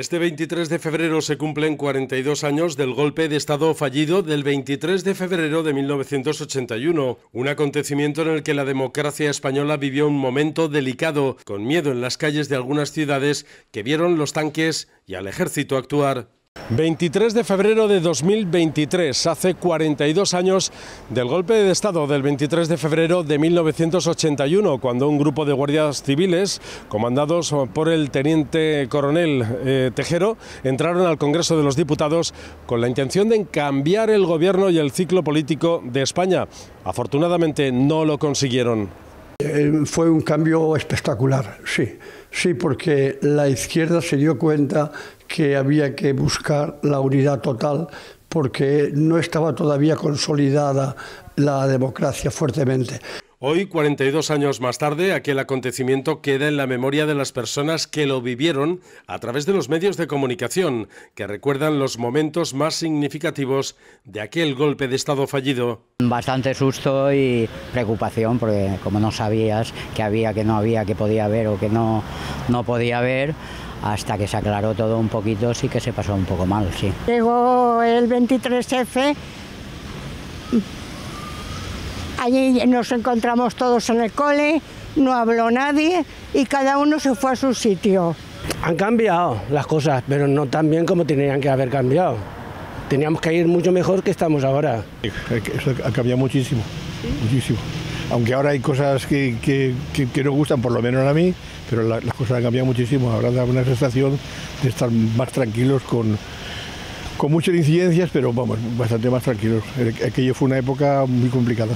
Este 23 de febrero se cumplen 42 años del golpe de Estado fallido del 23 de febrero de 1981, un acontecimiento en el que la democracia española vivió un momento delicado, con miedo en las calles de algunas ciudades que vieron los tanques y al ejército actuar. 23 de febrero de 2023, hace 42 años del golpe de Estado del 23 de febrero de 1981, cuando un grupo de guardias civiles, comandados por el teniente coronel eh, Tejero, entraron al Congreso de los Diputados con la intención de cambiar el gobierno y el ciclo político de España. Afortunadamente no lo consiguieron. Eh, fue un cambio espectacular, sí, sí, porque la izquierda se dio cuenta que había que buscar la unidad total porque no estaba todavía consolidada la democracia fuertemente. Hoy, 42 años más tarde, aquel acontecimiento queda en la memoria de las personas que lo vivieron a través de los medios de comunicación, que recuerdan los momentos más significativos de aquel golpe de Estado fallido. Bastante susto y preocupación, porque como no sabías que había, que no había, que podía haber o que no, no podía haber, hasta que se aclaró todo un poquito, sí que se pasó un poco mal, sí. Llegó el 23F Allí nos encontramos todos en el cole, no habló nadie y cada uno se fue a su sitio. Han cambiado las cosas, pero no tan bien como tenían que haber cambiado. Teníamos que ir mucho mejor que estamos ahora. Eso ha cambiado muchísimo, muchísimo. Aunque ahora hay cosas que, que, no gustan, por lo menos a mí, pero las cosas han cambiado muchísimo. Ahora da una sensación de estar más tranquilos con, con muchas incidencias, pero vamos, bastante más tranquilos. Aquello fue una época muy complicada.